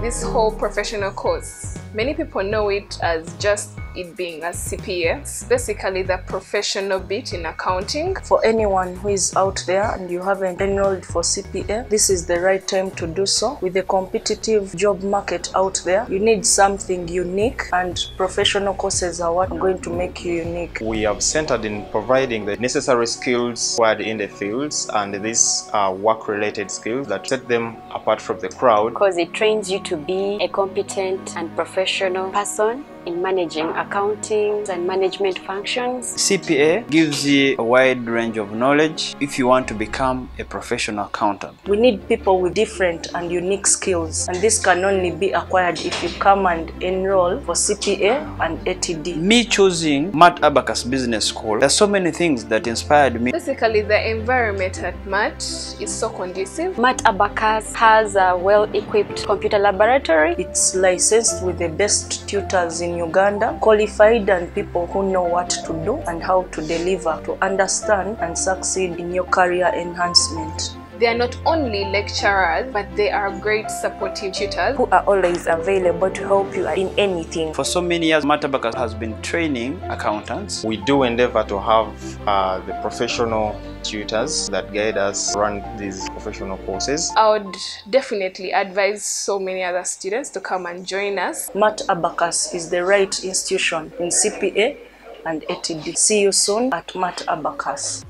this whole professional course. Many people know it as just it being a CPA. It's basically the professional bit in accounting. For anyone who is out there and you haven't enrolled for CPA, this is the right time to do so. With the competitive job market out there, you need something unique and professional courses are what are going to make you unique. We have centered in providing the necessary skills required in the fields and these are work-related skills that set them apart from the crowd. because it trains you to be a competent and professional person in managing accounting and management functions. CPA gives you a wide range of knowledge if you want to become a professional accountant. We need people with different and unique skills, and this can only be acquired if you come and enroll for CPA and ATD. Me choosing MAT Abacus Business School, there's so many things that inspired me. Basically, the environment at MAT is so conducive. MAT Abacus has a well-equipped computer laboratory. It's licensed with the best tutors in Uganda, qualified and people who know what to do and how to deliver to understand and succeed in your career enhancement. They are not only lecturers, but they are great supportive tutors. Who are always available to help you in anything. For so many years, MAT Abacus has been training accountants. We do endeavor to have uh, the professional tutors that guide us run these professional courses. I would definitely advise so many other students to come and join us. MAT Abacus is the right institution in CPA and ATD. See you soon at MAT Abacus.